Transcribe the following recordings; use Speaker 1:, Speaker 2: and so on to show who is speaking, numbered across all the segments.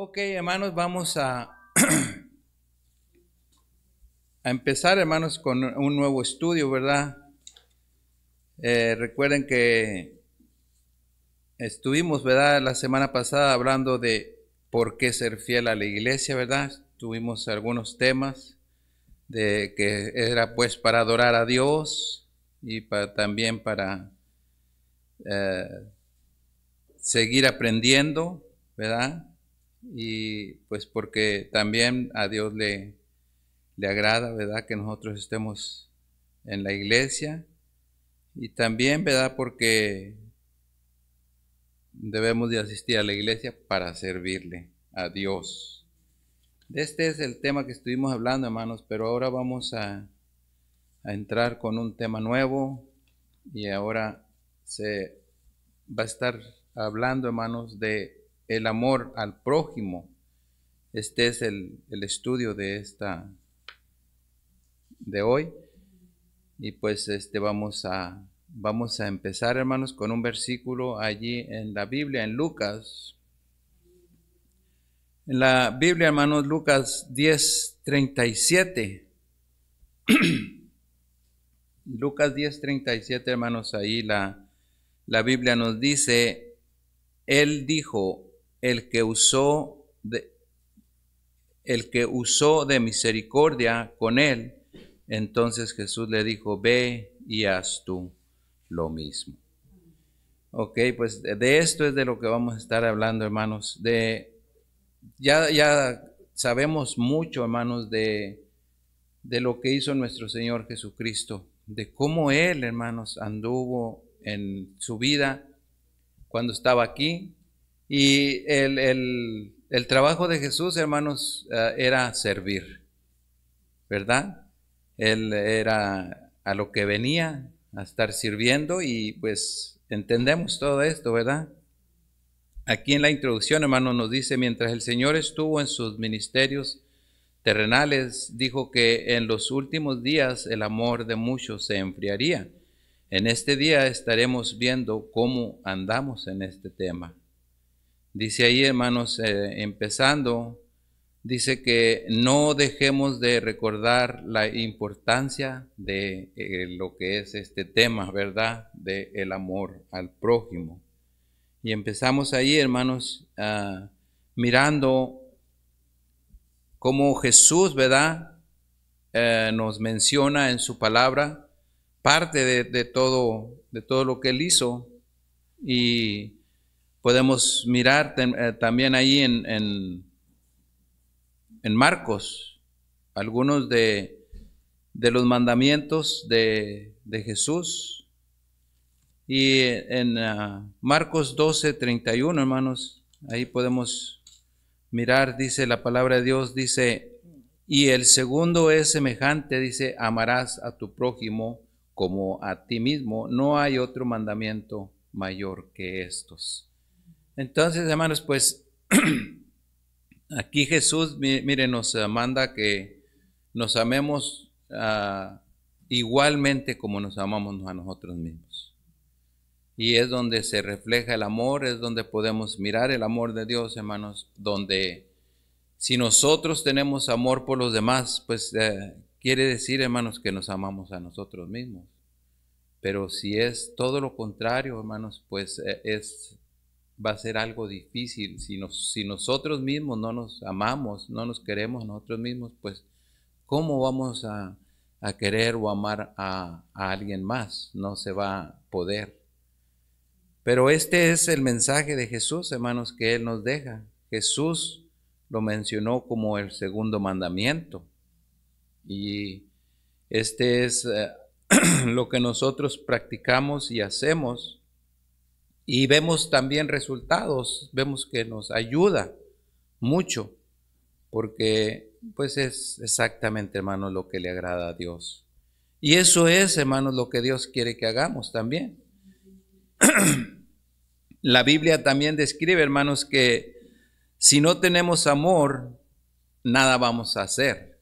Speaker 1: Ok, hermanos, vamos a, a empezar, hermanos, con un nuevo estudio, ¿verdad? Eh, recuerden que estuvimos, ¿verdad? La semana pasada hablando de por qué ser fiel a la iglesia, ¿verdad? Tuvimos algunos temas de que era pues para adorar a Dios y para, también para eh, seguir aprendiendo, ¿verdad? Y pues porque también a Dios le, le agrada, ¿verdad? Que nosotros estemos en la iglesia y también, ¿verdad? Porque debemos de asistir a la iglesia para servirle a Dios. Este es el tema que estuvimos hablando, hermanos, pero ahora vamos a, a entrar con un tema nuevo y ahora se va a estar hablando, hermanos, de el amor al prójimo. Este es el, el estudio de esta de hoy. Y pues este vamos a vamos a empezar, hermanos, con un versículo allí en la Biblia en Lucas. En la Biblia, hermanos, Lucas 10, 37. Lucas 10, 37, hermanos, ahí la, la Biblia nos dice, Él dijo, el que usó de, el que usó de misericordia con él, entonces Jesús le dijo, ve y haz tú lo mismo. Ok, pues de esto es de lo que vamos a estar hablando, hermanos. De ya, ya sabemos mucho, hermanos, de, de lo que hizo nuestro Señor Jesucristo, de cómo Él, hermanos, anduvo en su vida cuando estaba aquí, y el, trabajo de Jesús, hermanos, eh, era servir, ¿verdad? Él era a lo que venía, a estar sirviendo y pues entendemos todo esto, ¿verdad? Aquí en la introducción, hermanos, nos dice, mientras el Señor estuvo en sus ministerios terrenales, dijo que en los últimos días el amor de muchos se enfriaría. En este día estaremos viendo cómo andamos en este tema. Dice ahí, hermanos, eh, empezando, dice que no dejemos de recordar la importancia de eh, lo que es este tema, ¿verdad? De el amor al prójimo. Y empezamos ahí, hermanos, mirando cómo Jesús, ¿verdad? Eh, nos menciona en su palabra parte de, de, todo, de todo lo que él hizo y Podemos mirar eh, también ahí en, en, Marcos algunos de, los mandamientos de, Jesús. Y en uh, Marcos 12, 31, hermanos, ahí podemos mirar, dice la palabra de Dios, dice, y el segundo es semejante, dice, amarás a tu prójimo como a ti mismo. No hay otro mandamiento mayor que estos. Entonces, hermanos, pues aquí Jesús, mire, nos manda que nos amemos ah, igualmente como nos amamos a nosotros mismos. Y es donde se refleja el amor, es donde podemos mirar el amor de Dios, hermanos, donde si nosotros tenemos amor por los demás, pues eh, quiere decir, hermanos, que nos amamos a nosotros mismos. Pero si es todo lo contrario, hermanos, pues eh, es va a ser algo difícil. Si, nos, si nosotros mismos no nos amamos, no nos queremos nosotros mismos, pues ¿cómo vamos a, querer o amar a, a, alguien más? No se va a poder. Pero este es el mensaje de Jesús, hermanos, que Él nos deja. Jesús lo mencionó como el segundo mandamiento. Y este es eh, lo que nosotros practicamos y hacemos y vemos también resultados, vemos que nos ayuda mucho, porque pues es exactamente, hermanos, lo que le agrada a Dios. Y eso es, hermanos, lo que Dios quiere que hagamos también. La Biblia también describe, hermanos, que si no tenemos amor, nada vamos a hacer.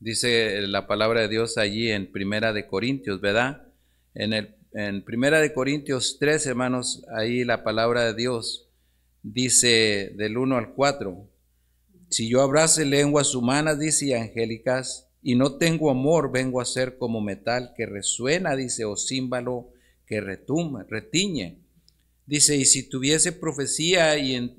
Speaker 1: Dice la palabra de Dios allí en Primera de Corintios, ¿verdad? En el en Primera de Corintios 3, hermanos, ahí la palabra de Dios dice del 1 al 4, Si yo abrase lenguas humanas, dice, y angélicas, y no tengo amor, vengo a ser como metal que resuena, dice, o címbalo que retumba, retiñe. Dice, y si tuviese profecía y,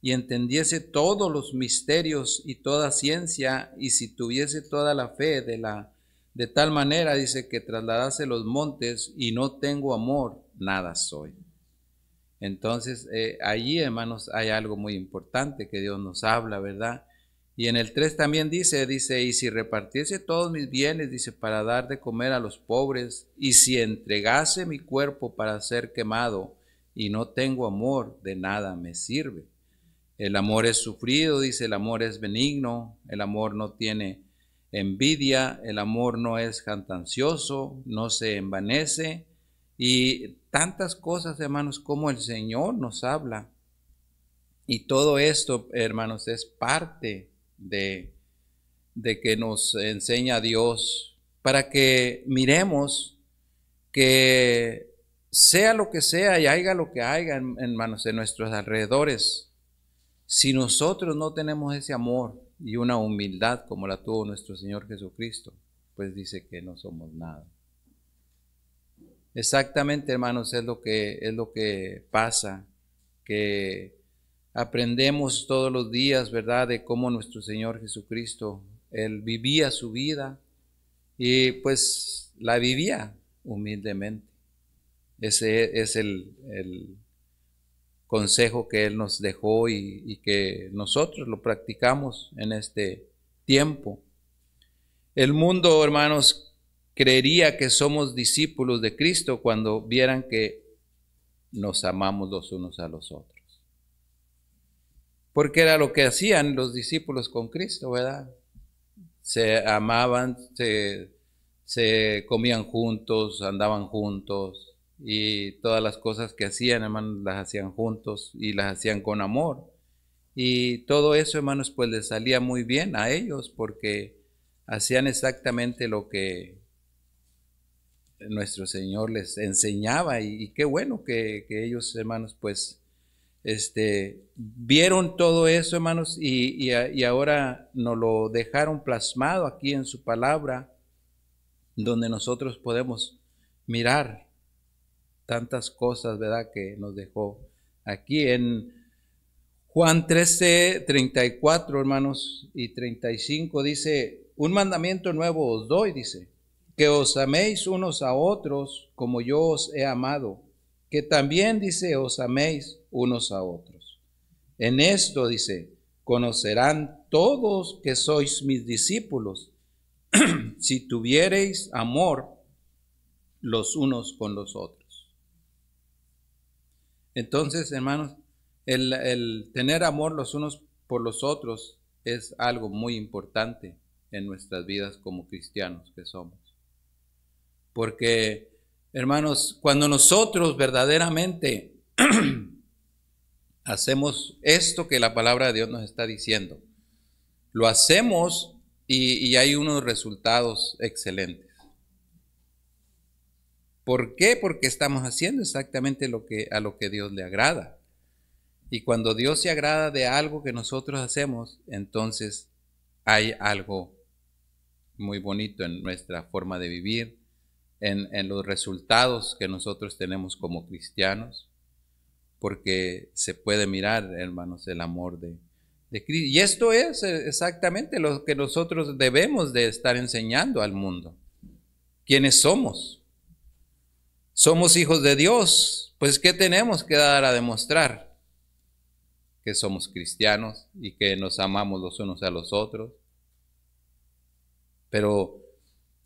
Speaker 1: y entendiese todos los misterios y toda ciencia, y si tuviese toda la fe de la de tal manera, dice, que trasladase los montes y no tengo amor, nada soy. Entonces, eh, allí, hermanos, hay algo muy importante que Dios nos habla, ¿verdad? Y en el 3 también dice, dice, y si repartiese todos mis bienes, dice, para dar de comer a los pobres, y si entregase mi cuerpo para ser quemado, y no tengo amor, de nada me sirve. El amor es sufrido, dice, el amor es benigno, el amor no tiene envidia, el amor no es cantancioso, no se envanece, y tantas cosas, hermanos, como el Señor nos habla. Y todo esto, hermanos, es parte de, de que nos enseña Dios para que miremos que sea lo que sea y haya lo que haya, hermanos, en nuestros alrededores, si nosotros no tenemos ese amor y una humildad como la tuvo nuestro Señor Jesucristo, pues dice que no somos nada. Exactamente, hermanos, es lo que es lo que pasa, que aprendemos todos los días, ¿verdad?, de cómo nuestro Señor Jesucristo, Él vivía su vida y pues la vivía humildemente. Ese es el, consejo que Él nos dejó y, y, que nosotros lo practicamos en este tiempo. El mundo, hermanos, creería que somos discípulos de Cristo cuando vieran que nos amamos los unos a los otros porque era lo que hacían los discípulos con Cristo, ¿verdad? Se amaban, se, comían juntos, andaban juntos y todas las cosas que hacían, hermanos, las hacían juntos y las hacían con amor. Y todo eso, hermanos, pues les salía muy bien a ellos porque hacían exactamente lo que nuestro Señor les enseñaba y, qué bueno que, que ellos, hermanos, pues este, vieron todo eso, hermanos, y, ahora nos lo dejaron plasmado aquí en su palabra, donde nosotros podemos mirar tantas cosas, ¿verdad?, que nos dejó aquí en Juan 13, 34, hermanos, y 35 dice, un mandamiento nuevo os doy, dice, que os améis unos a otros como yo os he amado que también dice, os améis unos a otros. En esto dice, conocerán todos que sois mis discípulos, si tuviereis amor los unos con los otros. Entonces, hermanos, el, tener amor los unos por los otros es algo muy importante en nuestras vidas como cristianos que somos. Porque Hermanos, cuando nosotros verdaderamente hacemos esto que la palabra de Dios nos está diciendo, lo hacemos y, hay unos resultados excelentes. ¿Por qué? Porque estamos haciendo exactamente lo que, a lo que Dios le agrada. Y cuando Dios se agrada de algo que nosotros hacemos, entonces hay algo muy bonito en nuestra forma de vivir, en, los resultados que nosotros tenemos como cristianos, porque se puede mirar, hermanos, el amor de, de Cristo. Y esto es exactamente lo que nosotros debemos de estar enseñando al mundo. ¿Quiénes somos? Somos hijos de Dios. Pues ¿qué tenemos que dar a demostrar? Que somos cristianos y que nos amamos los unos a los otros. Pero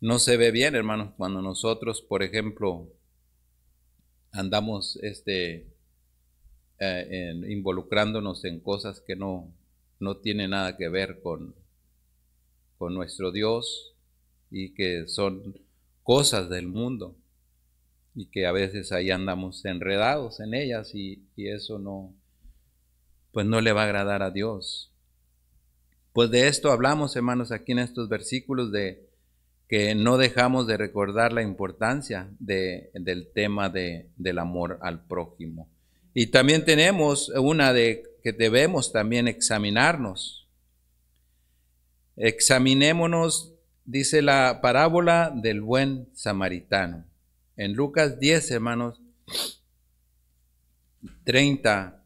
Speaker 1: no se ve bien, hermanos, cuando nosotros, por ejemplo, andamos este, eh, involucrándonos en cosas que no, no tienen nada que ver con, con nuestro Dios y que son cosas del mundo y que a veces ahí andamos enredados en ellas y, y eso no, pues no le va a agradar a Dios. Pues de esto hablamos, hermanos, aquí en estos versículos de que no dejamos de recordar la importancia del tema de, del amor al prójimo. Y también tenemos una de que debemos también examinarnos Examinémonos, dice la parábola del buen samaritano. En Lucas 10, hermanos, 30.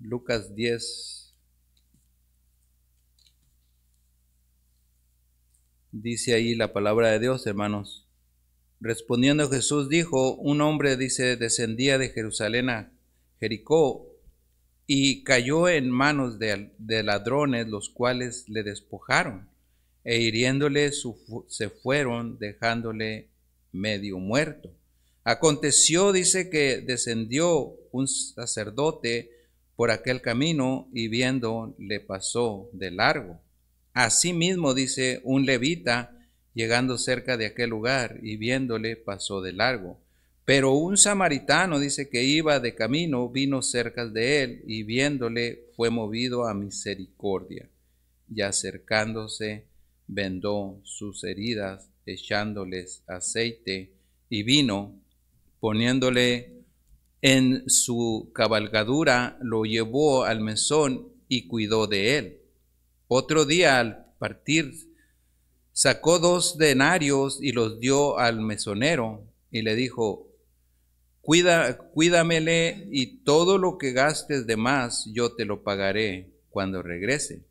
Speaker 1: Lucas 10. Dice ahí la palabra de Dios, hermanos. Respondiendo Jesús dijo, un hombre, dice, descendía de Jerusalén a Jericó y cayó en manos de, ladrones, los cuales le despojaron, e hiriéndole se fueron, dejándole medio muerto. Aconteció, dice, que descendió un sacerdote por aquel camino y viendo le pasó de largo. Asimismo, dice, un levita, llegando cerca de aquel lugar y viéndole pasó de largo. Pero un samaritano dice que iba de camino, vino cerca de él y viéndole fue movido a misericordia. Y acercándose, vendó sus heridas, echándoles aceite y vino, poniéndole en su cabalgadura, lo llevó al mesón y cuidó de él. Otro día al partir, sacó dos denarios y los dio al mesonero y le dijo, Cuida, cuídamele y todo lo que gastes de más yo te lo pagaré cuando regrese.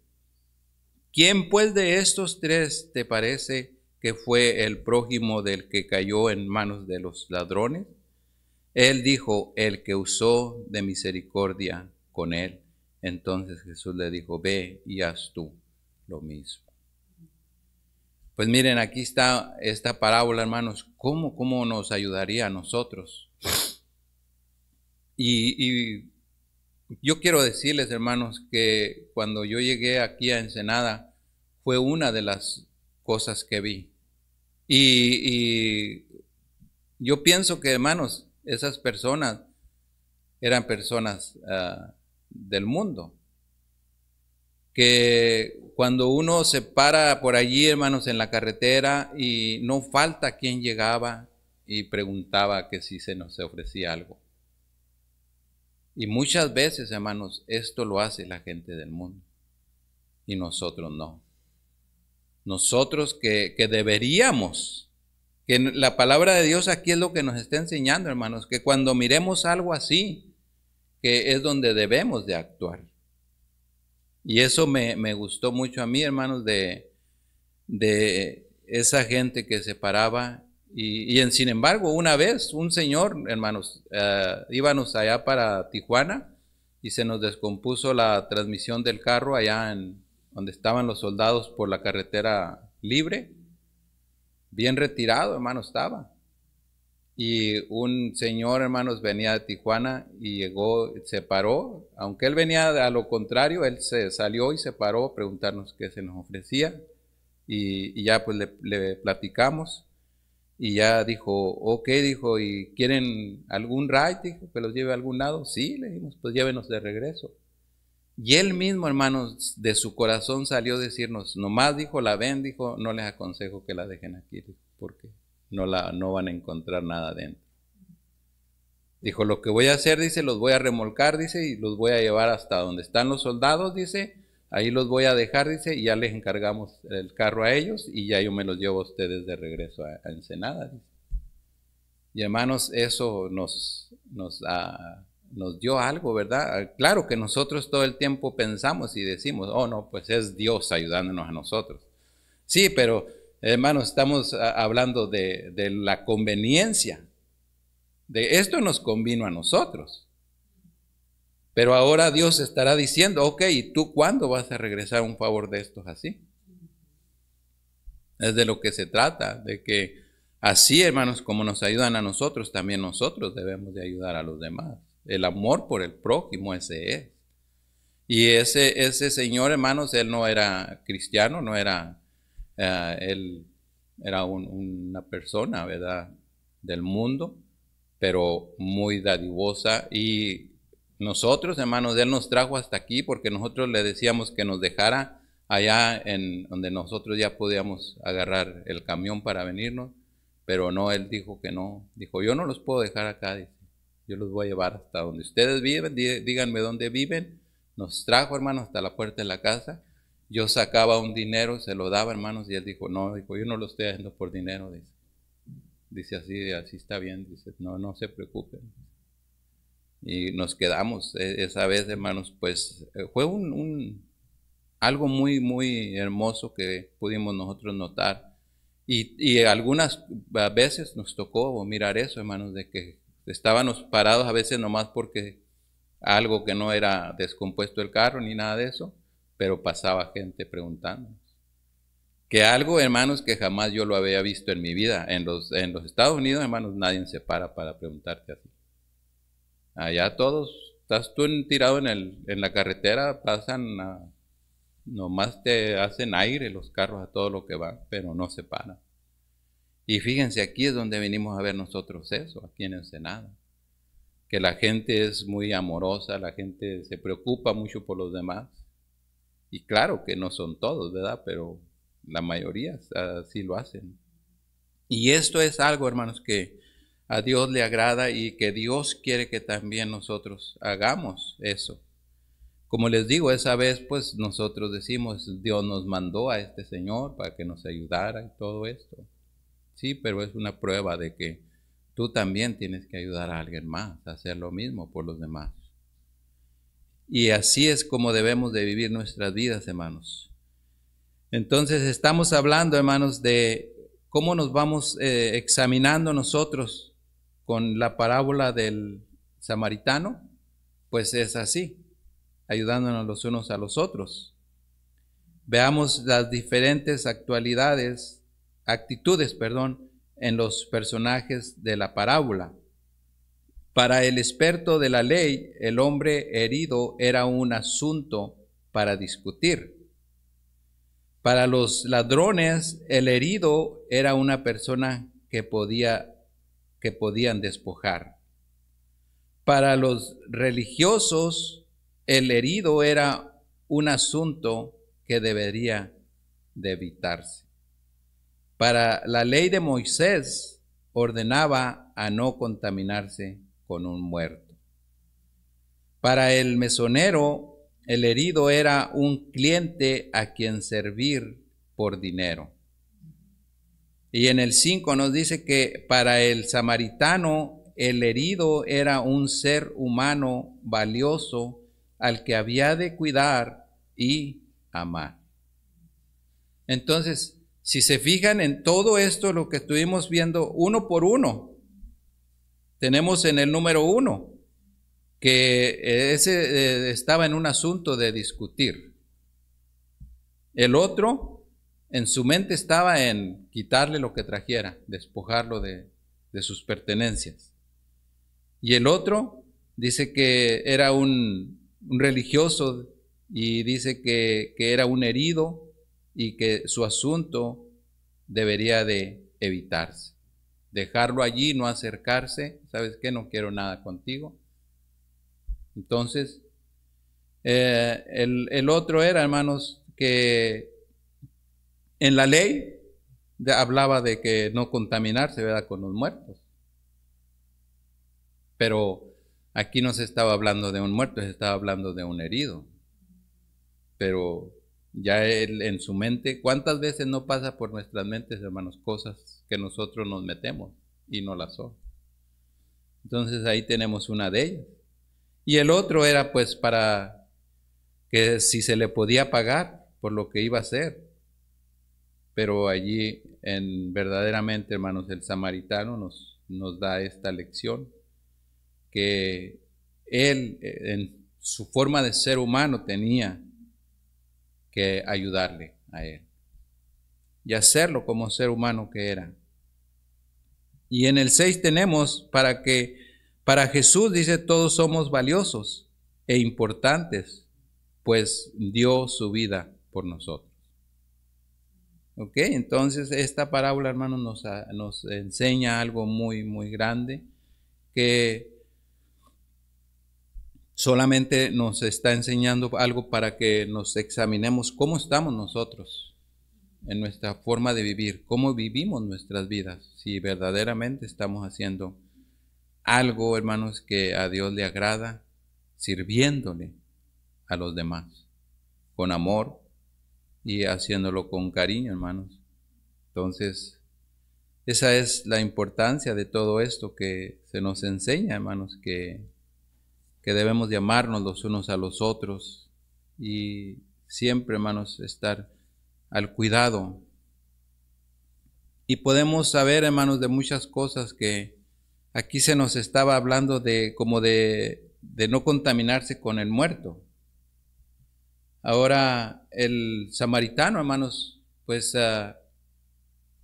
Speaker 1: ¿Quién pues de estos tres te parece que fue el prójimo del que cayó en manos de los ladrones? Él dijo, el que usó de misericordia con él. Entonces Jesús le dijo, ve y haz tú lo mismo. Pues miren, aquí está esta parábola, hermanos, ¿cómo, cómo nos ayudaría a nosotros? Y, yo quiero decirles, hermanos, que cuando yo llegué aquí a Ensenada, fue una de las cosas que vi. Y, yo pienso que, hermanos, esas personas eran personas ah, del mundo. Que cuando uno se para por allí, hermanos, en la carretera y no falta quien llegaba y preguntaba que si se nos ofrecía algo. Y muchas veces, hermanos, esto lo hace la gente del mundo y nosotros no. Nosotros que, deberíamos, que la palabra de Dios aquí es lo que nos está enseñando, hermanos, que cuando miremos algo así, que es donde debemos de actuar. Y eso me, me gustó mucho a mí, hermanos, de, de esa gente que se paraba y, en, sin embargo, una vez un señor, hermanos, eh, íbamos allá para Tijuana y se nos descompuso la transmisión del carro allá en donde estaban los soldados por la carretera libre. Bien retirado, hermano, estaba. Y un señor, hermanos, venía de Tijuana y llegó, se paró. Aunque él venía a lo contrario, él se salió y se paró a preguntarnos qué se nos ofrecía. Y, ya pues le, platicamos. Y ya dijo, ok, dijo, ¿y quieren algún ride? Dijo, que los lleve a algún lado. Sí, le dijimos, pues llévenos de regreso. Y él mismo, hermanos, de su corazón salió a decirnos, nomás dijo, la ven, dijo, no les aconsejo que la dejen aquí, porque no, la, no van a encontrar nada dentro. Dijo, lo que voy a hacer, dice, los voy a remolcar, dice, y los voy a llevar hasta donde están los soldados, dice, Ahí los voy a dejar, dice, y ya les encargamos el carro a ellos y ya yo me los llevo a ustedes de regreso a, Ensenada. Y hermanos, eso nos, nos, ah, nos dio algo, ¿verdad? Claro que nosotros todo el tiempo pensamos y decimos, oh no, pues es Dios ayudándonos a nosotros. Sí, pero hermanos, estamos ah, hablando de, de la conveniencia. De esto nos convino a nosotros. Pero ahora Dios estará diciendo, ok, ¿y tú cuándo vas a regresar un favor de estos así? Es de lo que se trata, de que así, hermanos, como nos ayudan a nosotros, también nosotros debemos de ayudar a los demás. El amor por el prójimo, ese es. Y ese, ese señor, hermanos, él no era cristiano, no era, eh, él era una persona, ¿verdad?, del mundo, pero muy dadivosa y nosotros, hermanos, Él nos trajo hasta aquí porque nosotros le decíamos que nos dejara allá en donde nosotros ya podíamos agarrar el camión para venirnos, pero no, Él dijo que no. Dijo, yo no los puedo dejar acá, dice. Yo los voy a llevar hasta donde ustedes viven, díganme dónde viven. Nos trajo, hermanos, hasta la puerta de la casa yo sacaba un dinero, se lo daba, hermanos, y él dijo, no, dijo, yo no lo estoy haciendo por dinero, dice. Dice así, así está bien, dice, no, no se preocupen. Y nos quedamos e, esa vez, hermanos, pues eh, fue un, algo muy, muy hermoso que pudimos nosotros notar. Y, y algunas veces nos tocó mirar eso, hermanos, de que estábamos parados a veces nomás porque algo que no era descompuesto el carro ni nada de eso, pero pasaba gente preguntándonos. Que algo, hermanos, que jamás yo lo había visto en mi vida. En los, en los Estados Unidos, hermanos, nadie se para para preguntarte así. Allá todos, estás tú tirado en, el, en la carretera, pasan, nomás te hacen aire los carros a todo lo que va, pero no se paran. Y fíjense, aquí es donde venimos a ver nosotros eso, aquí en el Senado. Que la gente es muy amorosa, la gente se preocupa mucho por los demás. Y claro que no son todos, ¿verdad? Pero la mayoría así lo hacen. Y esto es algo, hermanos, que a Dios le agrada y que Dios quiere que también nosotros hagamos eso. Como les digo, esa vez pues nosotros decimos, Dios nos mandó a este Señor para que nos ayudara y todo esto. Sí, pero es una prueba de que tú también tienes que ayudar a alguien más, a hacer lo mismo por los demás. Y así es como debemos de vivir nuestras vidas, hermanos. Entonces estamos hablando, hermanos, de cómo nos vamos eh, examinando nosotros con la parábola del samaritano. Pues es así, ayudándonos los unos a los otros. Veamos las diferentes actualidades, actitudes, perdón, en los personajes de la parábola. Para el experto de la ley, el hombre herido era un asunto para discutir. Para los ladrones, el herido era una persona que, podía, que podían despojar. Para los religiosos, el herido era un asunto que debería de evitarse. Para la ley de Moisés ordenaba a no contaminarse con un muerto. Para el mesonero, el herido era un cliente a quien servir por dinero. Y en el 5 nos dice que para el samaritano el herido era un ser humano valioso al que había de cuidar y amar. Entonces, si se fijan en todo esto, lo que estuvimos viendo uno por uno, tenemos en el número uno que ese eh, estaba en un asunto de discutir. El otro, en su mente estaba en quitarle lo que trajera, despojarlo de, sus pertenencias. Y el otro dice que era un, religioso y dice que, que era un herido y que su asunto debería de evitarse dejarlo allí, no acercarse, ¿sabes qué? No quiero nada contigo. Entonces, eh, el, otro era, hermanos, que en la ley hablaba de que no contaminarse, ¿verdad?, con los muertos. Pero aquí no se estaba hablando de un muerto, se estaba hablando de un herido. Pero ya él, en su mente, ¿cuántas veces no pasa por nuestras mentes, hermanos, cosas que nosotros nos metemos y no las son. Entonces ahí tenemos una de ellas. Y el otro era pues para que si se le podía pagar por lo que iba a hacer. Pero allí en verdaderamente, hermanos, el samaritano nos, nos da esta lección que él en su forma de ser humano tenía que ayudarle a él y hacerlo como ser humano que era. Y en el 6 tenemos para que para Jesús dice todos somos valiosos e importantes, pues dio su vida por nosotros. Ok, entonces esta parábola, hermanos, nos, nos enseña algo muy, muy grande que solamente nos está enseñando algo para que nos examinemos cómo estamos nosotros en nuestra forma de vivir, cómo vivimos nuestras vidas, si verdaderamente estamos haciendo algo, hermanos, que a Dios le agrada, sirviéndole a los demás, con amor, y haciéndolo con cariño, hermanos. Entonces, esa es la importancia de todo esto que se nos enseña, hermanos, que, que debemos llamarnos los unos a los otros y siempre, hermanos, estar al cuidado. Y podemos saber, hermanos, de muchas cosas que aquí se nos estaba hablando de como de, de no contaminarse con el muerto. Ahora, el samaritano, hermanos, pues ah,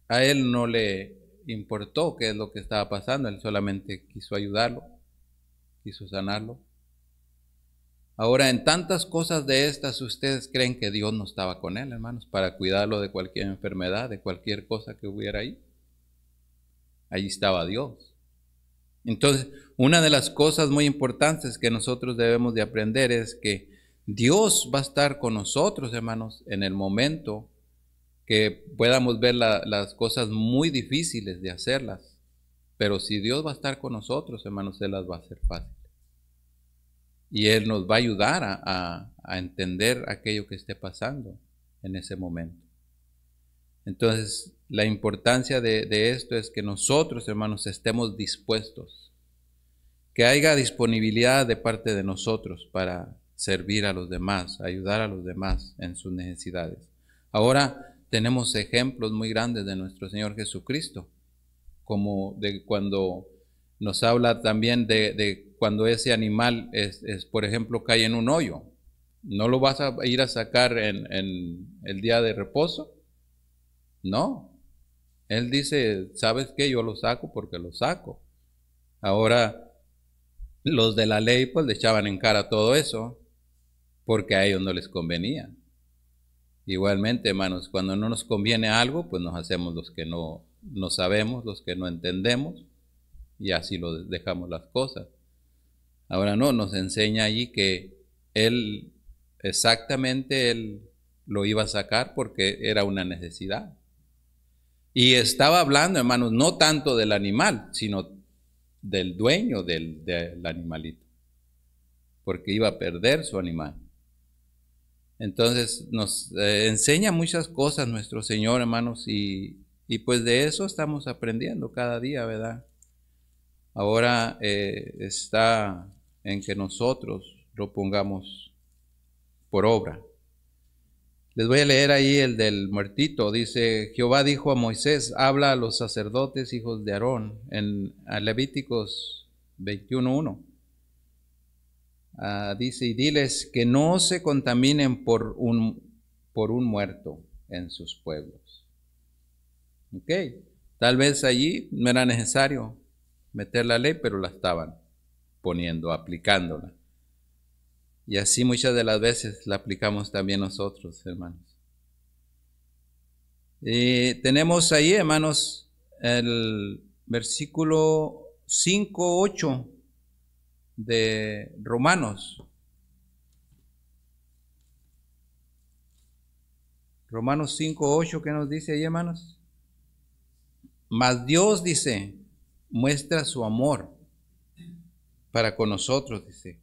Speaker 1: a él no le importó qué es lo que estaba pasando, él solamente quiso ayudarlo, quiso sanarlo. Ahora, en tantas cosas de estas, ustedes creen que Dios no estaba con él, hermanos, para cuidarlo de cualquier enfermedad, de cualquier cosa que hubiera ahí. Allí estaba Dios. Entonces, una de las cosas muy importantes que nosotros debemos de aprender es que Dios va a estar con nosotros, hermanos, en el momento que podamos ver las cosas muy difíciles de hacerlas. Pero si Dios va a estar con nosotros, hermanos, Él las va a hacer fácil. Y Él nos va a ayudar a, entender aquello que esté pasando en ese momento. Entonces, la importancia de, de, esto es que nosotros, hermanos, estemos dispuestos, que haya disponibilidad de parte de nosotros para servir a los demás, ayudar a los demás en sus necesidades. Ahora, tenemos ejemplos muy grandes de nuestro Señor Jesucristo, como de cuando nos habla también de, cuando ese animal es, por ejemplo, cae en un hoyo. ¿No lo vas a ir a sacar en, el día de reposo? No. Él dice, ¿sabes qué? Yo lo saco porque lo saco. Ahora, los de la ley pues le echaban en cara todo eso porque a ellos no les convenía. Igualmente, hermanos, cuando no nos conviene algo, pues nos hacemos los que no, no sabemos, los que no entendemos, y así lo dejamos las cosas. Ahora no, nos enseña allí que él, exactamente él lo iba a sacar porque era una necesidad. Y estaba hablando, hermanos, no tanto del animal, sino del dueño del, animalito, porque iba a perder su animal. Entonces nos eh, enseña muchas cosas nuestro Señor, hermanos, y, pues de eso estamos aprendiendo cada día, ¿verdad? Ahora eh, está en que nosotros lo pongamos por obra. Les voy a leer ahí el del muertito. Dice, Jehová dijo a Moisés, habla a los sacerdotes hijos de Aarón, en Levíticos 21.1. Ah, dice, y diles que no se contaminen por un, por un muerto en sus pueblos. Ok, tal vez allí no era necesario meter la ley, pero la estaban poniendo, aplicándola. Y así muchas de las veces la aplicamos también nosotros, hermanos. Y tenemos ahí, hermanos, el versículo 5, 8 de Romanos. Romanos 5, 8, ¿qué nos dice ahí, hermanos? Mas Dios dice, muestra su amor para con nosotros, dice,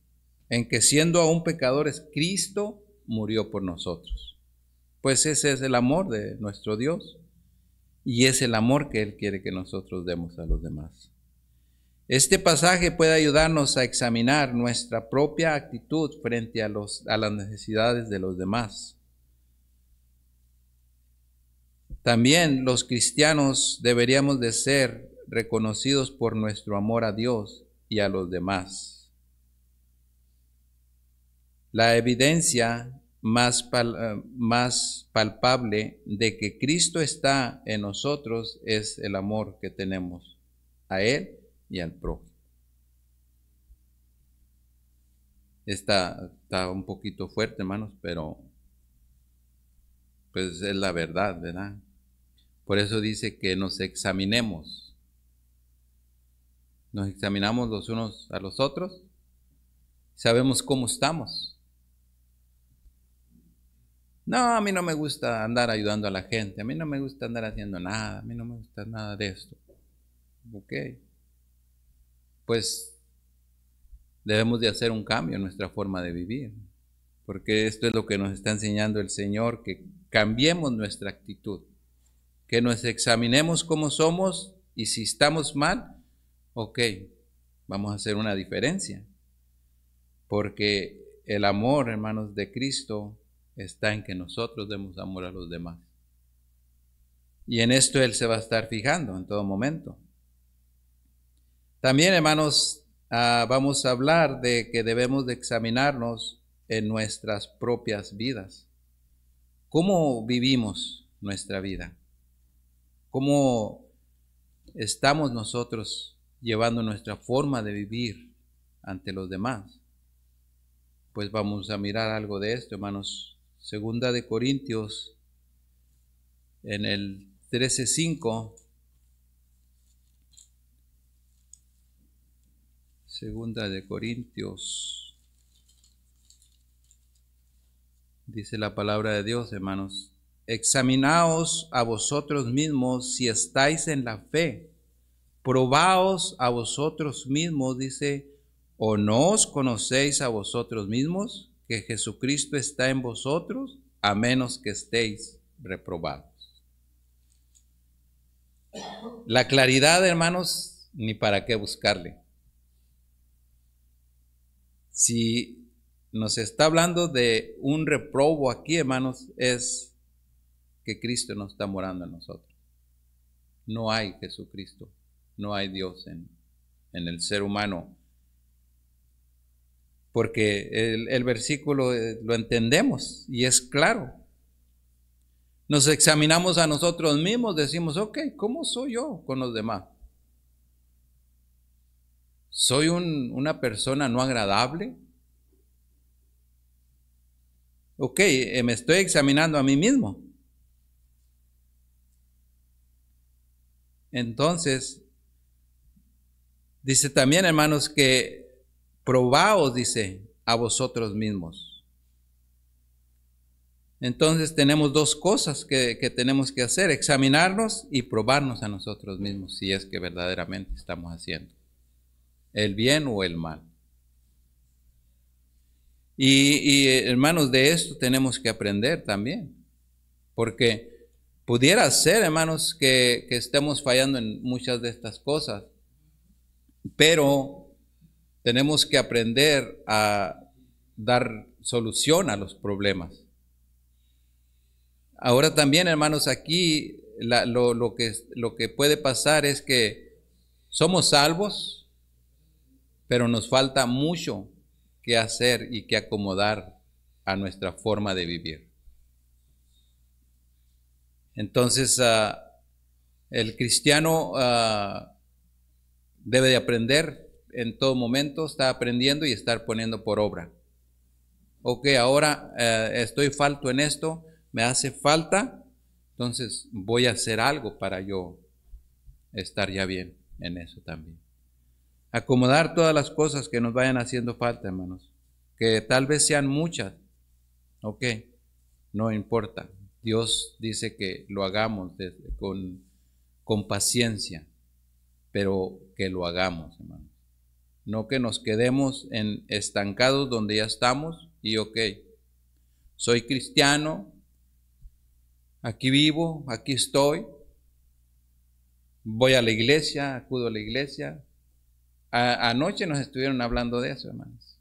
Speaker 1: en que siendo aún pecadores, Cristo murió por nosotros. Pues ese es el amor de nuestro Dios y es el amor que Él quiere que nosotros demos a los demás. Este pasaje puede ayudarnos a examinar nuestra propia actitud frente a, los, a las necesidades de los demás. También los cristianos deberíamos de ser reconocidos por nuestro amor a Dios y a los demás. La evidencia más, eh, más palpable de que Cristo está en nosotros es el amor que tenemos a Él y al prójimo. Está, está un poquito fuerte, hermanos, pero pues es la verdad, ¿verdad? Por eso dice que nos examinemos. Nos examinamos los unos a los otros. Sabemos cómo estamos. No, a mí no me gusta andar ayudando a la gente. A mí no me gusta andar haciendo nada. A mí no me gusta nada de esto. Ok pues debemos de hacer un cambio en nuestra forma de vivir, porque esto es lo que nos está enseñando el Señor, que cambiemos nuestra actitud, que nos examinemos cómo somos y si estamos mal, ok, vamos a hacer una diferencia, porque el amor, hermanos, de Cristo está en que nosotros demos amor a los demás. Y en esto Él se va a estar fijando en todo momento. También, hermanos, ah, vamos a hablar de que debemos de examinarnos en nuestras propias vidas. ¿Cómo vivimos nuestra vida? ¿Cómo estamos nosotros llevando nuestra forma de vivir ante los demás? Pues vamos a mirar algo de esto, hermanos. Segunda de Corintios, en el 13.5. Segunda de Corintios. Dice la palabra de Dios, hermanos. Examinaos a vosotros mismos si estáis en la fe. Probaos a vosotros mismos, dice, o no os conocéis a vosotros mismos que Jesucristo está en vosotros, a menos que estéis reprobados. La claridad, hermanos, ni para qué buscarle. Si nos está hablando de un reprobo aquí, hermanos, es que Cristo no está morando en nosotros. No hay Jesucristo, no hay Dios en, el ser humano. Porque el, el versículo eh, lo entendemos y es claro nos examinamos a nosotros mismos, decimos, ok, ¿cómo soy yo con los demás? ¿Soy una persona no agradable? Ok, eh, me estoy examinando a mí mismo. Entonces, dice también, hermanos, que probaos, dice, a vosotros mismos. Entonces tenemos dos cosas que, tenemos que hacer, examinarnos y probarnos a nosotros mismos si es que verdaderamente estamos haciendo el bien o el mal. Y, hermanos, de esto tenemos que aprender también, porque pudiera ser, hermanos, que, que estemos fallando en muchas de estas cosas, pero tenemos que aprender a dar solución a los problemas. Ahora también, hermanos, aquí lo, que, lo que puede pasar es que somos salvos, pero nos falta mucho que hacer y que acomodar a nuestra forma de vivir. Entonces, ah, el cristiano ah, debe de aprender en todo momento, está aprendiendo y estar poniendo por obra. Ok, ahora eh, estoy falto en esto, me hace falta, entonces voy a hacer algo para yo estar ya bien en eso también. Acomodar todas las cosas que nos vayan haciendo falta, hermanos, que tal vez sean muchas, ok, no importa. Dios dice que lo hagamos con, con paciencia, pero que lo hagamos, hermanos. No que nos quedemos en estancados donde ya estamos y ok, soy cristiano, Aquí vivo, aquí estoy. Voy a la iglesia, acudo a la iglesia. anoche nos estuvieron hablando de eso, hermanos.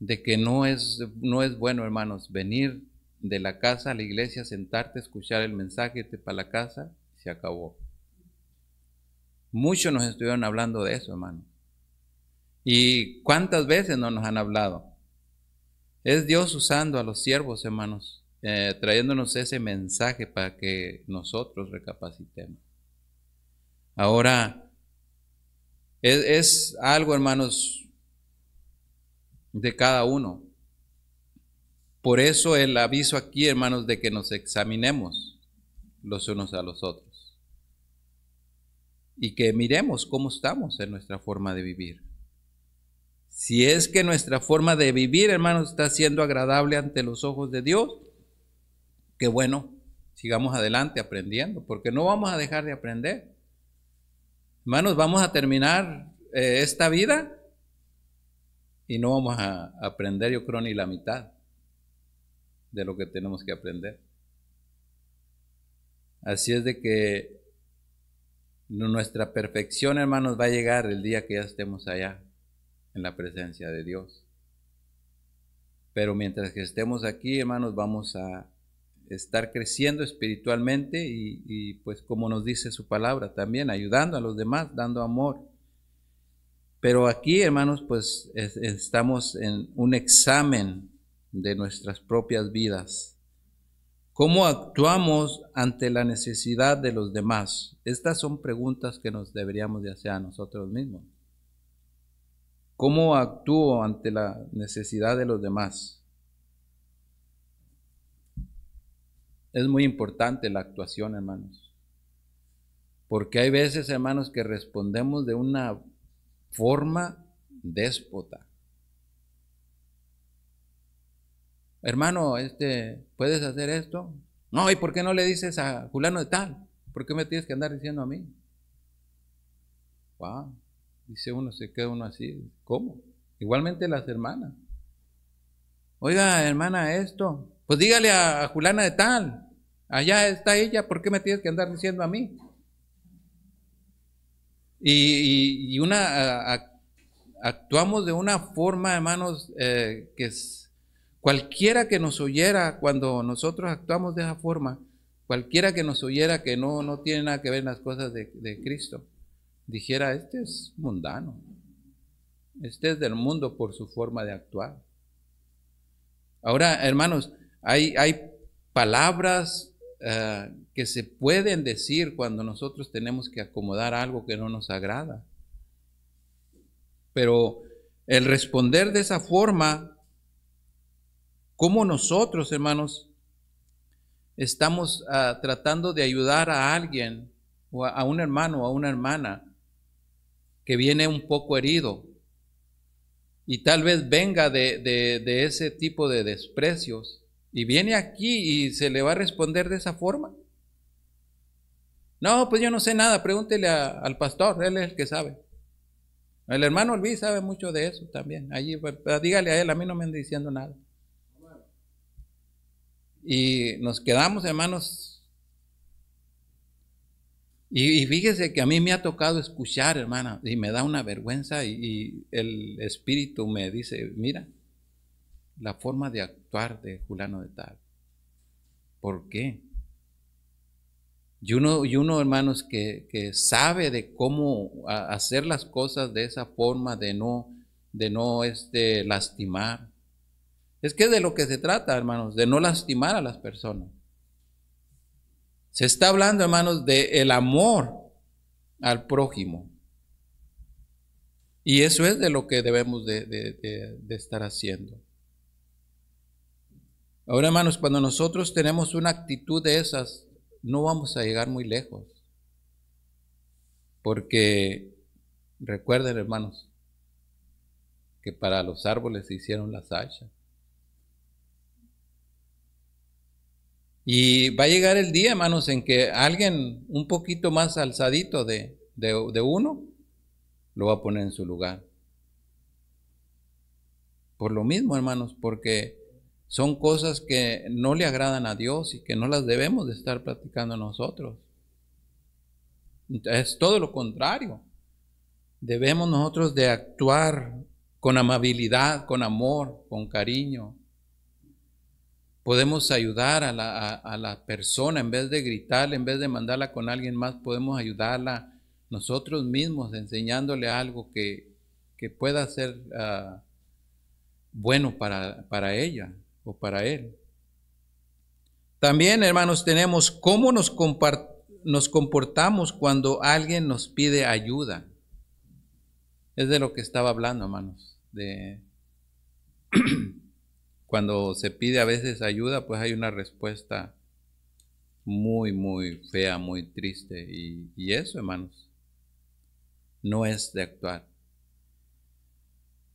Speaker 1: De que no es, no es bueno, hermanos, venir de la casa a la iglesia, sentarte, escuchar el mensaje, irte para la casa, se acabó. Muchos nos estuvieron hablando de eso, hermanos. ¿Y cuántas veces no nos han hablado? Es Dios usando a los siervos, hermanos, eh, trayéndonos ese mensaje para que nosotros recapacitemos. Ahora, es, algo, hermanos, de cada uno. Por eso el aviso aquí, hermanos, de que nos examinemos los unos a los otros. Y que miremos cómo estamos en nuestra forma de vivir. Si es que nuestra forma de vivir, hermanos, está siendo agradable ante los ojos de Dios, Qué bueno, sigamos adelante aprendiendo, porque no vamos a dejar de aprender. Hermanos, vamos a terminar eh, esta vida y no vamos a aprender, yo creo, ni la mitad de lo que tenemos que aprender. Así es de que nuestra perfección, hermanos, va a llegar el día que ya estemos allá, en la presencia de Dios. Pero mientras que estemos aquí, hermanos, vamos a estar creciendo espiritualmente y, pues como nos dice su palabra también, ayudando a los demás, dando amor. Pero aquí, hermanos, pues estamos en un examen de nuestras propias vidas. ¿Cómo actuamos ante la necesidad de los demás? Estas son preguntas que nos deberíamos de hacer a nosotros mismos. ¿Cómo actúo ante la necesidad de los demás? Es muy importante la actuación, hermanos. Porque hay veces, hermanos, que respondemos de una forma déspota. Hermano, este, ¿puedes hacer esto? No, ¿y por qué no le dices a fulano de tal? ¿Por qué me tienes que andar diciendo a mí? Wow, dice uno, se queda uno así. ¿Cómo? Igualmente las hermanas. Oiga, hermana, esto. Pues dígale a, fulana de tal. Allá está ella, ¿por qué me tienes que andar diciendo a mí? Y, una actuamos de una forma, hermanos, eh, que es, cualquiera que nos oyera cuando nosotros actuamos de esa forma, cualquiera que nos oyera que no, no tiene nada que ver en las cosas de, Cristo, dijera, este es mundano, este es del mundo por su forma de actuar. Ahora, hermanos, hay, hay palabras eh, que se pueden decir cuando nosotros tenemos que acomodar algo que no nos agrada. Pero el responder de esa forma, como nosotros, hermanos, estamos ah, tratando de ayudar a alguien, o a, un hermano o a una hermana, que viene un poco herido, y tal vez venga de, ese tipo de desprecios, y viene aquí y se le va a responder de esa forma. No, pues yo no sé nada, pregúntele al pastor, él es el que sabe. El hermano Luis sabe mucho de eso también. Allí, pues, dígale a él, a mí no me anda diciendo nada. Y nos quedamos, hermanos. Y, fíjese que a mí me ha tocado escuchar, hermana, y me da una vergüenza y el espíritu me dice, mira, la forma de actuar de fulano de tal. ¿Por qué? Y uno, y uno hermanos, que, que, sabe de cómo hacer las cosas de esa forma, de no, de no este, lastimar. Es que de lo que se trata, hermanos, de no lastimar a las personas. Se está hablando, hermanos, de el amor al prójimo. Y eso es de lo que debemos de, de estar haciendo. Ahora, hermanos, cuando nosotros tenemos una actitud de esas, no vamos a llegar muy lejos. Porque recuerden, hermanos, que para los árboles se hicieron las hachas. Y va a llegar el día, hermanos, en que alguien un poquito más alzadito de, uno lo va a poner en su lugar. Por lo mismo, hermanos, porque son cosas que no le agradan a Dios y que no las debemos de estar practicando nosotros. Es todo lo contrario. Debemos nosotros de actuar con amabilidad, con amor, con cariño. Podemos ayudar a la, a, la persona en vez de gritarle, en vez de mandarla con alguien más, podemos ayudarla nosotros mismos enseñándole algo que, pueda ser ah, bueno para, para ella para Él. También, hermanos, tenemos cómo nos, nos comportamos cuando alguien nos pide ayuda. Es de lo que estaba hablando, hermanos. De cuando se pide a veces ayuda, pues hay una respuesta muy, muy fea, muy triste. Y, y eso, hermanos, no es de actuar.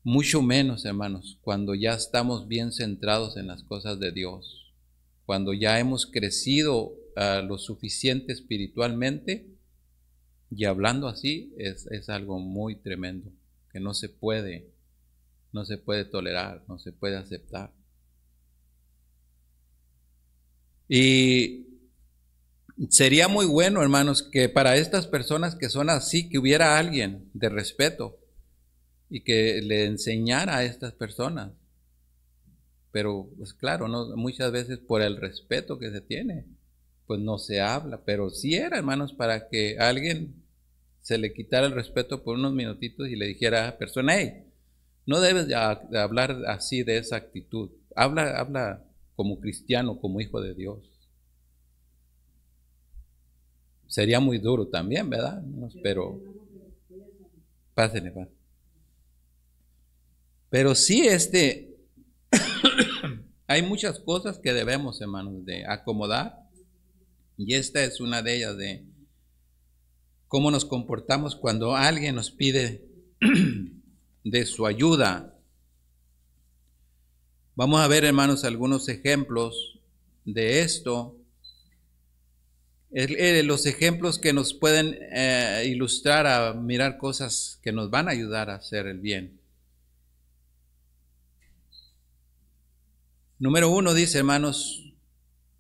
Speaker 1: Mucho menos, hermanos, cuando ya estamos bien centrados en las cosas de Dios, cuando ya hemos crecido ah, lo suficiente espiritualmente, y hablando así es, es, algo muy tremendo, que no se puede no se puede tolerar, no se puede aceptar. Y sería muy bueno, hermanos, que para estas personas que son así, que hubiera alguien de respeto y que le enseñara a estas personas. Pero, pues claro, no, muchas veces por el respeto que se tiene, pues no se habla. Pero sí era, hermanos, para que alguien se le quitara el respeto por unos minutitos y le dijera a la persona, hey, no debes de hablar así de esa actitud. Habla, habla como cristiano, como hijo de Dios. Sería muy duro también, ¿verdad? Pero, pásenle, pásenle. Pero sí, este, hay muchas cosas que debemos, hermanos, de acomodar. Y esta es una de ellas, de cómo nos comportamos cuando alguien nos pide de su ayuda. Vamos a ver, hermanos, algunos ejemplos de esto. los ejemplos que nos pueden eh, ilustrar a mirar cosas que nos van a ayudar a hacer el bien. Número uno dice, hermanos,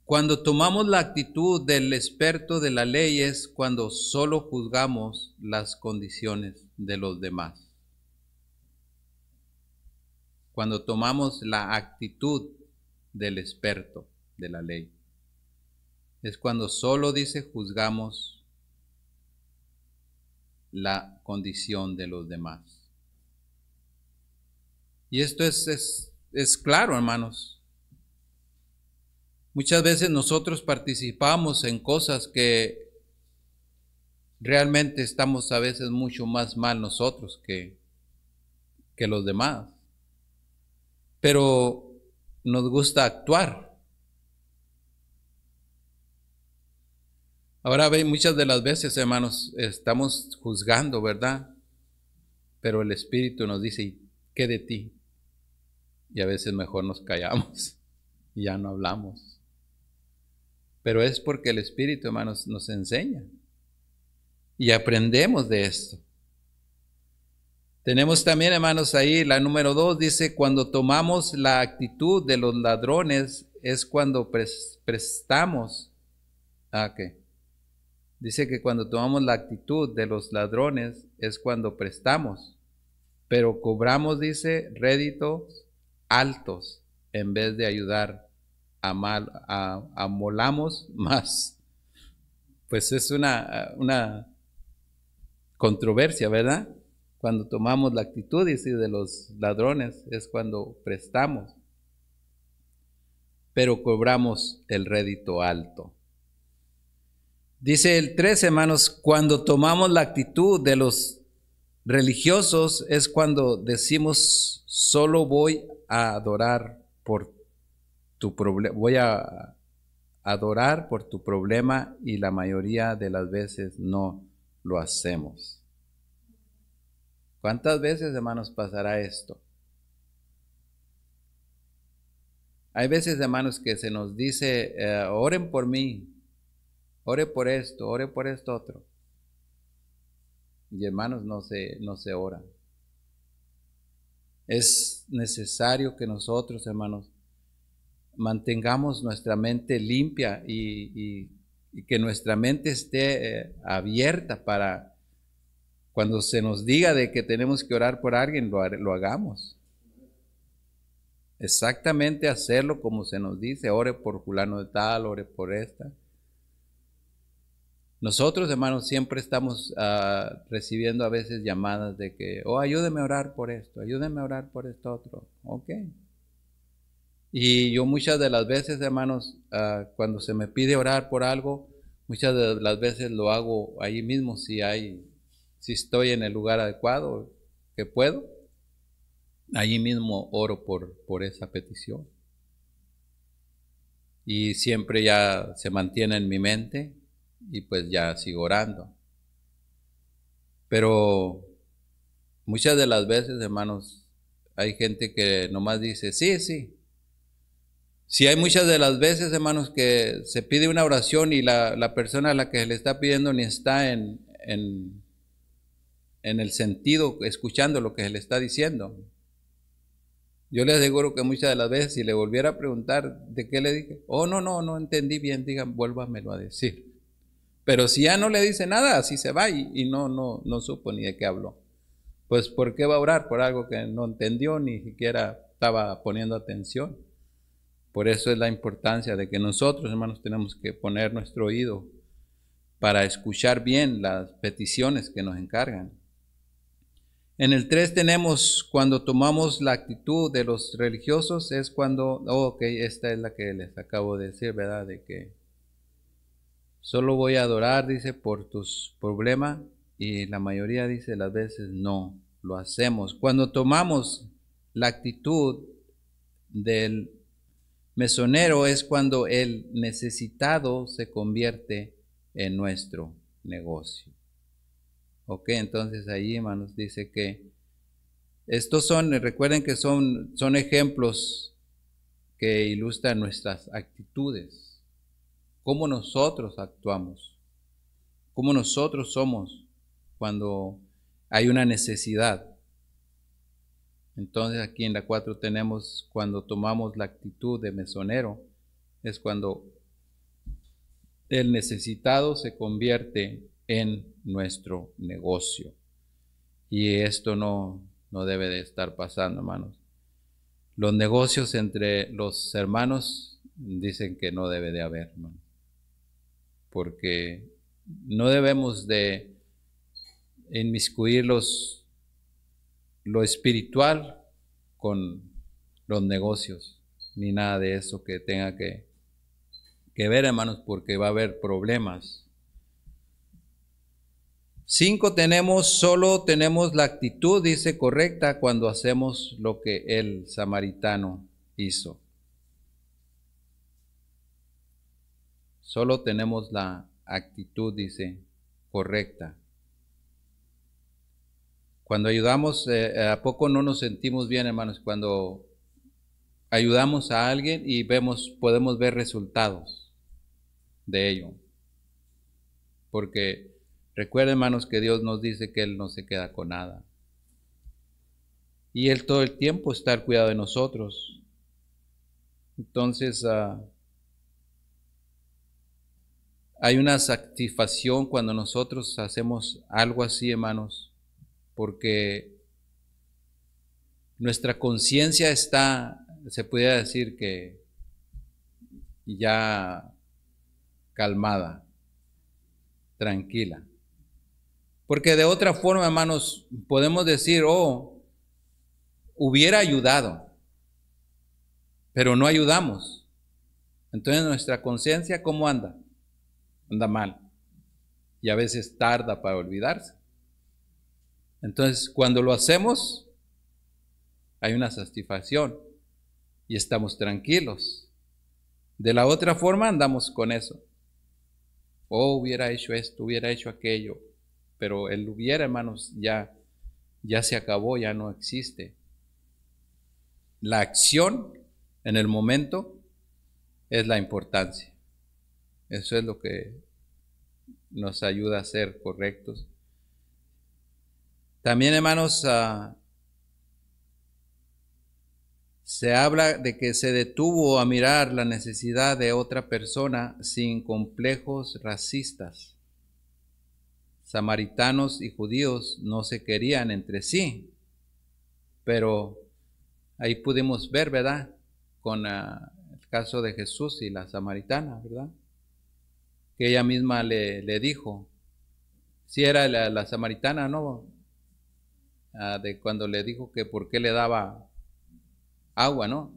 Speaker 1: cuando tomamos la actitud del experto de la ley es cuando solo juzgamos las condiciones de los demás cuando tomamos la actitud del experto de la ley. Es cuando solo dice juzgamos la condición de los demás. Y esto es, es, claro, hermanos. Muchas veces nosotros participamos en cosas que realmente estamos a veces mucho más mal nosotros que, que los demás pero nos gusta actuar. Ahora ve, muchas de las veces, hermanos, estamos juzgando, ¿verdad? Pero el Espíritu nos dice, ¿qué de ti? Y a veces mejor nos callamos y ya no hablamos. Pero es porque el Espíritu, hermanos, nos enseña. Y aprendemos de esto. Tenemos también, hermanos, ahí la número dos dice, cuando tomamos la actitud de los ladrones es cuando prestamos. Ah, ¿qué? Dice que cuando tomamos la actitud de los ladrones es cuando prestamos, pero cobramos, dice, réditos altos en vez de ayudar a mal, a, molamos más. Pues es una, una controversia, ¿verdad? Cuando tomamos la actitud de los ladrones es cuando prestamos, pero cobramos el rédito alto. Dice el 13, hermanos, cuando tomamos la actitud de los religiosos es cuando decimos, solo voy a adorar por tu problema, voy a adorar por tu problema y la mayoría de las veces no lo hacemos. ¿Cuántas veces, hermanos, pasará esto? Hay veces, hermanos, que se nos dice, eh, oren por mí, ore por esto, ore por esto otro. Y hermanos, no se, no se ora. Es necesario que nosotros, hermanos, mantengamos nuestra mente limpia y, que nuestra mente esté eh, abierta para cuando se nos diga de que tenemos que orar por alguien, lo, lo hagamos. Exactamente hacerlo como se nos dice, ore por fulano de tal, ore por esta. Nosotros, hermanos, siempre estamos ah, recibiendo a veces llamadas de que, oh, ayúdeme a orar por esto, ayúdeme a orar por esto otro. Ok. Y yo muchas de las veces, hermanos, ah, cuando se me pide orar por algo, muchas de las veces lo hago ahí mismo si hay si estoy en el lugar adecuado que puedo, allí mismo oro por, por esa petición. Y siempre ya se mantiene en mi mente y pues ya sigo orando. Pero muchas de las veces, hermanos, hay gente que nomás dice, sí, sí. Si hay muchas de las veces, hermanos, que se pide una oración y la, persona a la que le está pidiendo ni está en, en, en el sentido, escuchando lo que se le está diciendo. Yo le aseguro que muchas de las veces si le volviera a preguntar de qué le dije, oh, no, no, no entendí bien, digan, vuélvamelo a decir. Pero si ya no le dice nada, así se va y, y no, no, no supo ni de qué habló. Pues ¿por qué va a orar por algo que no entendió ni siquiera estaba poniendo atención? Por eso es la importancia de que nosotros, hermanos, tenemos que poner nuestro oído para escuchar bien las peticiones que nos encargan. En el 3 tenemos cuando tomamos la actitud de los religiosos, es cuando, oh, ok, esta es la que les acabo de decir, ¿verdad? De que solo voy a adorar, dice, por tus problemas, y la mayoría dice las veces no, lo hacemos. Cuando tomamos la actitud del mesonero es cuando el necesitado se convierte en nuestro negocio. Ok, entonces ahí, hermanos, dice que estos son, recuerden que son, son ejemplos que ilustran nuestras actitudes, cómo nosotros actuamos, cómo nosotros somos cuando hay una necesidad. Entonces aquí en la 4 tenemos cuando tomamos la actitud de mesonero, es cuando el necesitado se convierte en nuestro negocio. Y esto no, no debe de estar pasando, hermanos. Los negocios entre los hermanos dicen que no debe de haber. Porque no debemos de inmiscuir los, lo espiritual con los negocios, ni nada de eso que tenga que, que ver, hermanos, porque va a haber problemas. Cinco tenemos, solo tenemos la actitud, dice, correcta cuando hacemos lo que el samaritano hizo. Solo tenemos la actitud, dice, correcta. Cuando ayudamos, eh, ¿a poco no nos sentimos bien, hermanos? Cuando ayudamos a alguien y vemos, podemos ver resultados de ello. Porque recuerden, hermanos, que Dios nos dice que Él no se queda con nada. Y Él todo el tiempo está al cuidado de nosotros. Entonces, ah, hay una satisfacción cuando nosotros hacemos algo así, hermanos porque nuestra conciencia está, se pudiera decir que ya calmada, tranquila. Porque de otra forma, hermanos, podemos decir, oh, hubiera ayudado, pero no ayudamos. Entonces nuestra conciencia, ¿cómo anda? Anda mal. Y a veces tarda para olvidarse. Entonces, cuando lo hacemos, hay una satisfacción y estamos tranquilos. De la otra forma andamos con eso. Oh, hubiera hecho esto, hubiera hecho aquello. Pero el hubiera, hermanos, ya, ya se acabó, ya no existe. La acción en el momento es la importancia. Eso es lo que nos ayuda a ser correctos también, hermanos, ah, se habla de que se detuvo a mirar la necesidad de otra persona sin complejos racistas. Samaritanos y judíos no se querían entre sí, pero ahí pudimos ver, ¿verdad? Con ah, el caso de Jesús y la samaritana, ¿verdad? Que ella misma le, dijo, si era la, la samaritana, ¿no? Ah, de cuando le dijo que por qué le daba agua, ¿no?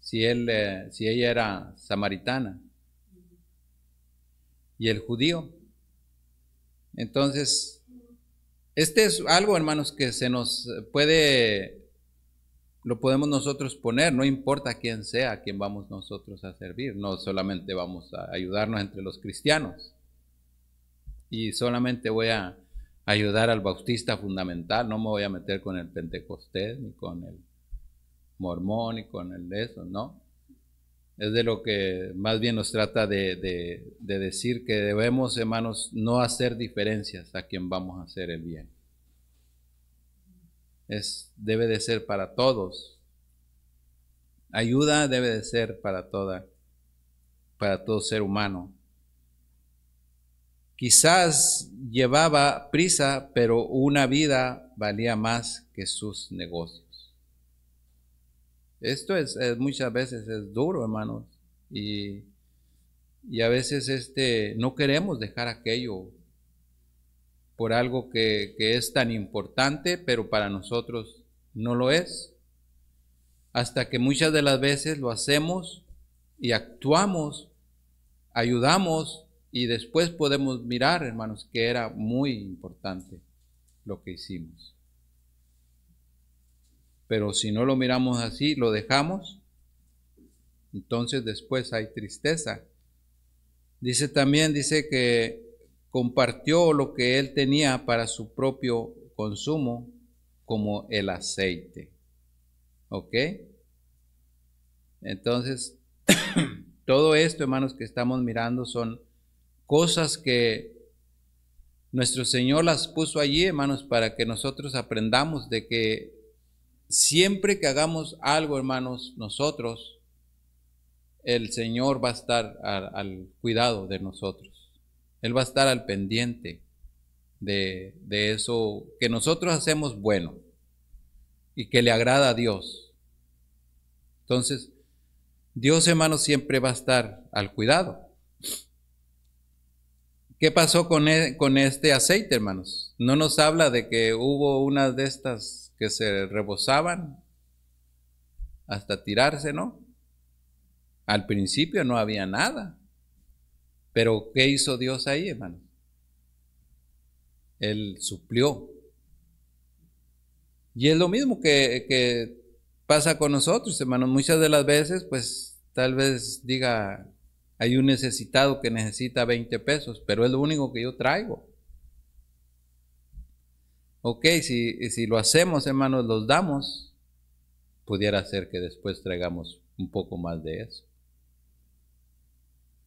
Speaker 1: Si, él, eh, si ella era samaritana. Y el judío. Entonces, este es algo, hermanos, que se nos puede, lo podemos nosotros poner, no importa quién sea a quien vamos nosotros a servir, no solamente vamos a ayudarnos entre los cristianos. Y solamente voy a ayudar al bautista fundamental, no me voy a meter con el pentecostés, ni con el mormón, ni con el de eso, no. Es de lo que más bien nos trata de, de decir que debemos, hermanos, no hacer diferencias a quien vamos a hacer el bien. Es, debe de ser para todos. Ayuda debe de ser para toda, para todo ser humano. Quizás llevaba prisa, pero una vida valía más que sus negocios. Esto es, muchas veces es duro, hermanos, y, y, a veces este, no queremos dejar aquello por algo que, que es tan importante, pero para nosotros no lo es. Hasta que muchas de las veces lo hacemos y actuamos, ayudamos y después podemos mirar, hermanos, que era muy importante lo que hicimos. Pero si no lo miramos así, lo dejamos, entonces después hay tristeza. Dice también, dice que compartió lo que él tenía para su propio consumo, como el aceite. ¿Ok? Entonces, todo esto, hermanos, que estamos mirando son cosas que nuestro Señor las puso allí, hermanos, para que nosotros aprendamos de que siempre que hagamos algo, hermanos, nosotros, el Señor va a estar al, cuidado de nosotros. Él va a estar al pendiente de, de eso que nosotros hacemos bueno y que le agrada a Dios. Entonces, Dios, hermanos, siempre va a estar al cuidado. ¿Qué pasó con, e, con este aceite, hermanos? No nos habla de que hubo unas de estas que se rebosaban hasta tirarse, ¿no? Al principio no había nada. Pero ¿qué hizo Dios ahí, hermanos? Él suplió. Y es lo mismo que, que pasa con nosotros, hermanos. Muchas de las veces, pues tal vez diga, hay un necesitado que necesita 20 pesos, pero es lo único que yo traigo. Ok, si, si lo hacemos, hermanos, los damos, pudiera ser que después traigamos un poco más de eso.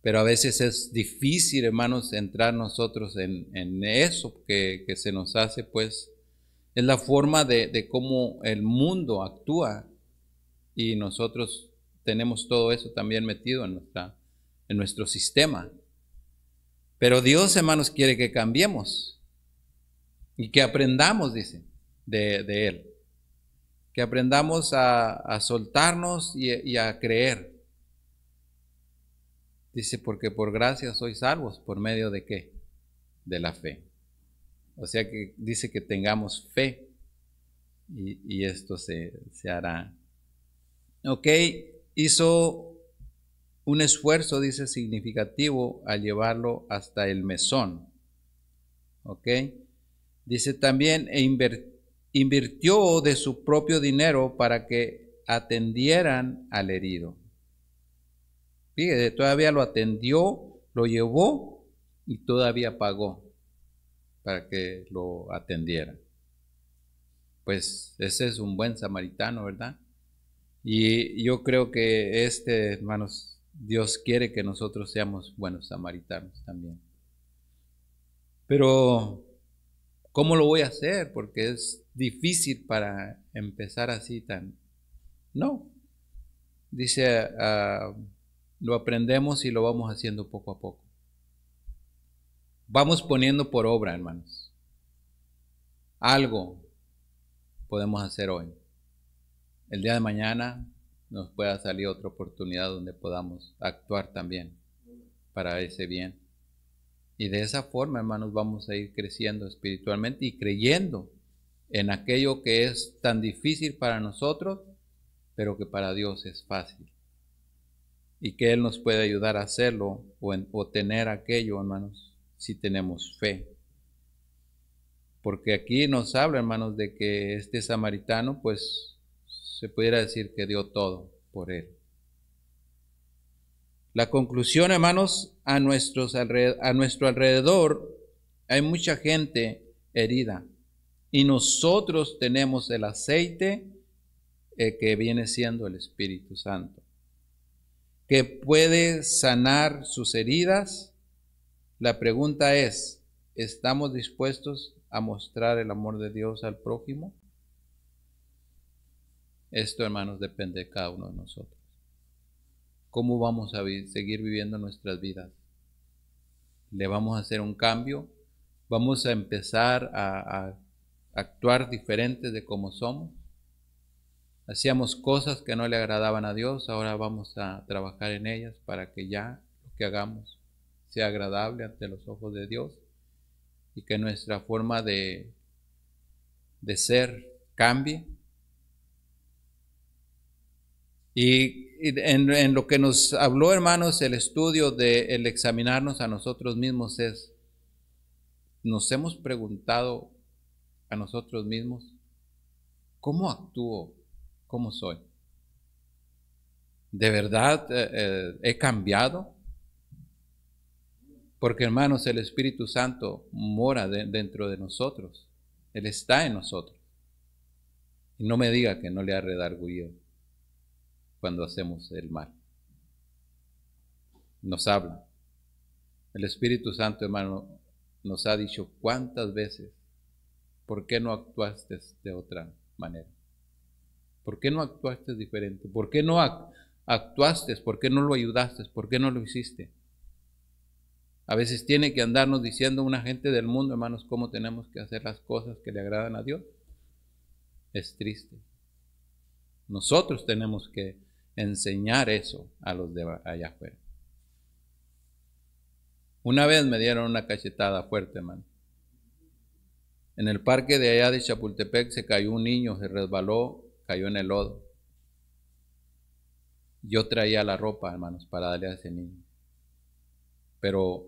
Speaker 1: Pero a veces es difícil, hermanos, entrar nosotros en, eso que, se nos hace, pues es la forma de, de cómo el mundo actúa y nosotros tenemos todo eso también metido en nuestra en nuestro sistema. Pero Dios, hermanos, quiere que cambiemos y que aprendamos, dice, de, Él. Que aprendamos a, soltarnos y, y, a creer. Dice, porque por gracia sois salvos, ¿por medio de qué? De la fe. O sea que dice que tengamos fe y, y esto se, se hará. Ok, hizo un esfuerzo, dice, significativo al llevarlo hasta el mesón. ¿Ok? Dice también, e invirtió de su propio dinero para que atendieran al herido. Fíjese, todavía lo atendió, lo llevó y todavía pagó para que lo atendieran. Pues ese es un buen samaritano, ¿verdad? Y yo creo que este, hermanos, Dios quiere que nosotros seamos buenos samaritanos también. Pero, ¿cómo lo voy a hacer? Porque es difícil para empezar así tan... No. Dice, ah, lo aprendemos y lo vamos haciendo poco a poco. Vamos poniendo por obra, hermanos. Algo podemos hacer hoy. El día de mañana nos pueda salir otra oportunidad donde podamos actuar también para ese bien. Y de esa forma, hermanos, vamos a ir creciendo espiritualmente y creyendo en aquello que es tan difícil para nosotros, pero que para Dios es fácil. Y que Él nos puede ayudar a hacerlo o, en, tener aquello, hermanos, si tenemos fe. Porque aquí nos habla, hermanos, de que este samaritano, pues se pudiera decir que dio todo por él. La conclusión, hermanos, a, a nuestro alrededor hay mucha gente herida y nosotros tenemos el aceite eh, que viene siendo el Espíritu Santo, que puede sanar sus heridas. La pregunta es, ¿estamos dispuestos a mostrar el amor de Dios al prójimo? Esto, hermanos, depende de cada uno de nosotros. ¿Cómo vamos a seguir viviendo nuestras vidas? ¿Le vamos a hacer un cambio? ¿Vamos a empezar a, actuar diferentes de como somos? Hacíamos cosas que no le agradaban a Dios, ahora vamos a trabajar en ellas para que ya lo que hagamos sea agradable ante los ojos de Dios y que nuestra forma de, de ser cambie. Y, en, lo que nos habló, hermanos, el estudio de el examinarnos a nosotros mismos es, nos hemos preguntado a nosotros mismos, ¿cómo actúo ¿Cómo soy? ¿De verdad eh, eh, he cambiado? Porque hermanos, el Espíritu Santo mora dentro de nosotros. Él está en nosotros. Y no me diga que no le ha redarguido cuando hacemos el mal. Nos habla. El Espíritu Santo, hermano, nos ha dicho cuántas veces, ¿por qué no actuaste de otra manera? ¿Por qué no actuaste diferente? ¿Por qué no actuaste? ¿Por qué no lo ayudaste? ¿Por qué no lo hiciste? A veces tiene que andarnos diciendo una gente del mundo, hermanos, cómo tenemos que hacer las cosas que le agradan a Dios. Es triste. Nosotros tenemos que enseñar eso a los de allá afuera. Una vez me dieron una cachetada fuerte, hermano. En el parque de allá de Chapultepec se cayó un niño, se resbaló cayó en el lodo. Yo traía la ropa, hermanos, para darle a ese niño. Pero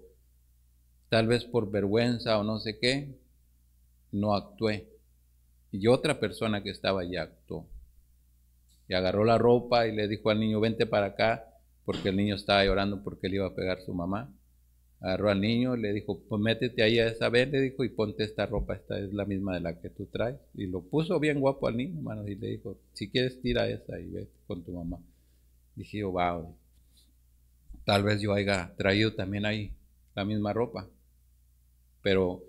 Speaker 1: tal vez por vergüenza o no sé qué, no actué. Y otra persona que estaba allí actuó. Y agarró la ropa y le dijo al niño, vente para acá, porque el niño estaba llorando porque le iba a pegar su mamá agarró al niño, le dijo, pues métete ahí a esa vez, le dijo, y ponte esta ropa, esta es la misma de la que tú traes. Y lo puso bien guapo al niño, hermano, y le dijo, si quieres tira esa y vete con tu mamá. Dije yo, wow, tal vez yo haya traído también ahí la misma ropa. Pero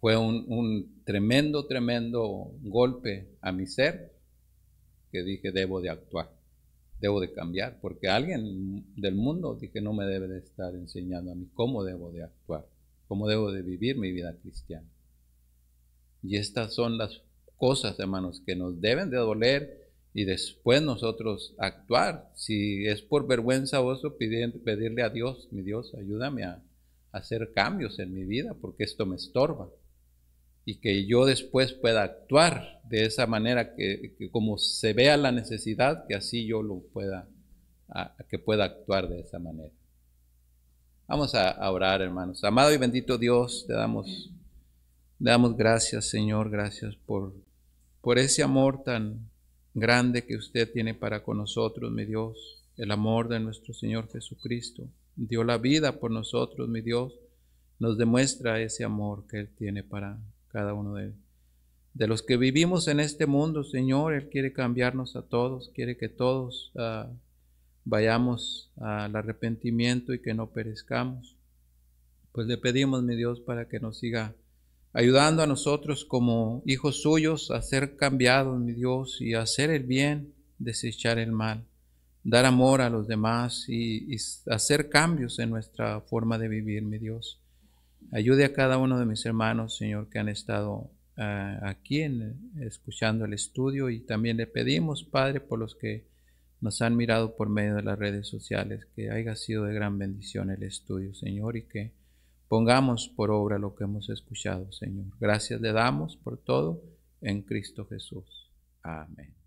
Speaker 1: fue un, un tremendo, tremendo golpe a mi ser que dije, debo de actuar debo de cambiar, porque alguien del mundo dije no me debe de estar enseñando a mí cómo debo de actuar, cómo debo de vivir mi vida cristiana. Y estas son las cosas, hermanos, que nos deben de doler y después nosotros actuar. Si es por vergüenza o eso, pedirle a Dios, mi Dios, ayúdame a hacer cambios en mi vida, porque esto me estorba y que yo después pueda actuar de esa manera que, como se vea la necesidad, que así yo lo pueda, que pueda actuar de esa manera. Vamos a, orar, hermanos. Amado y bendito Dios, te damos, damos gracias, Señor, gracias por, por ese amor tan grande que usted tiene para con nosotros, mi Dios, el amor de nuestro Señor Jesucristo. Dio la vida por nosotros, mi Dios. Nos demuestra ese amor que Él tiene para cada uno de, de los que vivimos en este mundo, Señor. Él quiere cambiarnos a todos, quiere que todos ah, vayamos al arrepentimiento y que no perezcamos. Pues le pedimos, mi Dios, para que nos siga ayudando a nosotros como hijos suyos a ser cambiados, mi Dios, y a hacer el bien, desechar el mal, dar amor a los demás y hacer cambios en nuestra forma de vivir, mi Dios. Ayude a cada uno de mis hermanos, Señor, que han estado ah, aquí escuchando el estudio y también le pedimos, Padre, por los que nos han mirado por medio de las redes sociales, que haya sido de gran bendición el estudio, Señor, y que pongamos por obra lo que hemos escuchado, Señor. Gracias le damos por todo en Cristo Jesús. Amén.